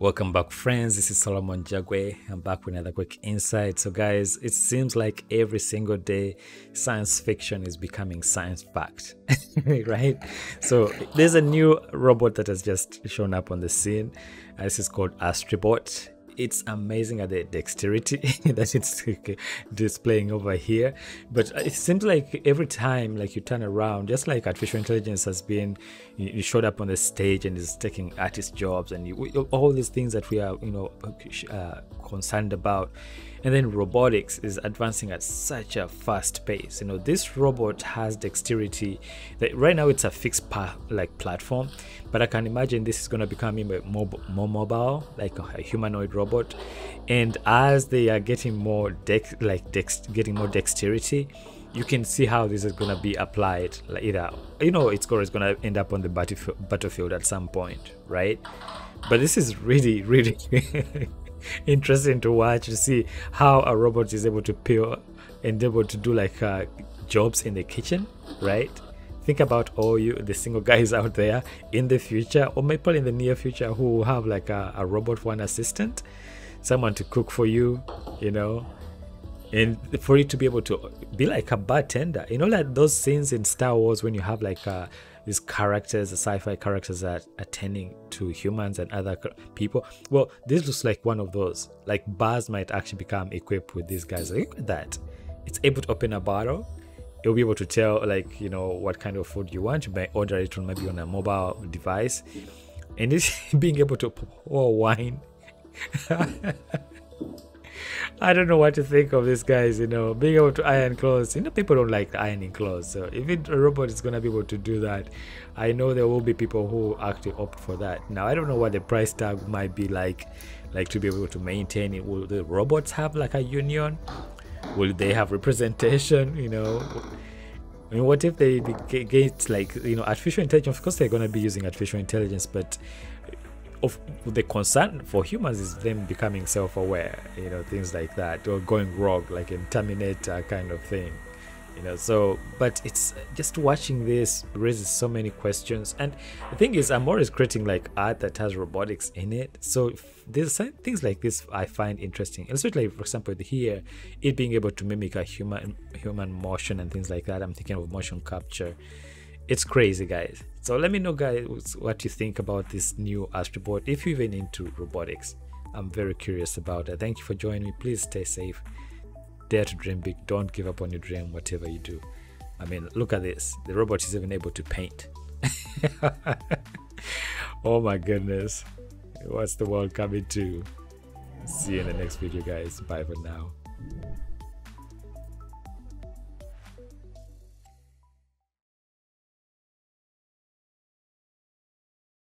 Welcome back, friends. This is Solomon Jagwe. I'm back with another quick insight. So, guys, it seems like every single day science fiction is becoming science fact, right? So, there's a new robot that has just shown up on the scene. Uh, this is called Astribot it's amazing at the dexterity that it's displaying over here. But it seems like every time like you turn around just like artificial intelligence has been you showed up on the stage and is taking artist jobs and you, all these things that we are you know uh, concerned about and then robotics is advancing at such a fast pace. You know this robot has dexterity that right now it's a fixed pa- like platform but i can imagine this is going to become more, more mobile like a humanoid robot. And as they are getting more dex like dex getting more dexterity you can see how this is going to be applied like either you know it's going to end up on the battlefield at some point right? But this is really really interesting to watch to see how a robot is able to peel and able to do like uh, jobs in the kitchen, right? Think about all you the single guys out there in the future, or maybe in the near future, who have like a, a robot one assistant, someone to cook for you, you know, and for you to be able to be like a bartender. You know like those scenes in star wars when you have like uh, these characters the sci-fi characters that are attending to humans and other people. Well this looks like one of those. Like bars might actually become equipped with these guys. Look at that. It's able to open a bottle. It'll be able to tell like you know what kind of food you want. You may order it on maybe on a mobile device. And it's being able to pour wine I don't know what to think of these guys, you know, being able to iron clothes. You know, people don't like ironing clothes. So if it, a robot is going to be able to do that, I know there will be people who actually opt for that. Now, I don't know what the price tag might be like, like to be able to maintain it. Will the robots have like a union? Will they have representation? You know, I mean, what if they get like, you know, artificial intelligence? Of course, they're going to be using artificial intelligence, but of the concern for humans is them becoming self-aware you know things like that or going rogue like in terminator kind of thing you know. So but it's just watching this raises so many questions. And the thing is i'm always creating like art that has robotics in it. So there's things like this i find interesting especially for example here it being able to mimic a human human motion and things like that i'm thinking of motion capture it's crazy guys. So let me know guys what you think about this new astrobot if you're even into robotics. I'm very curious about it. Thank you for joining me. Please stay safe. Dare to dream big. Don't give up on your dream whatever you do. I mean look at this. The robot is even able to paint. Oh my goodness. What's the world coming to? See you in the next video guys. Bye for now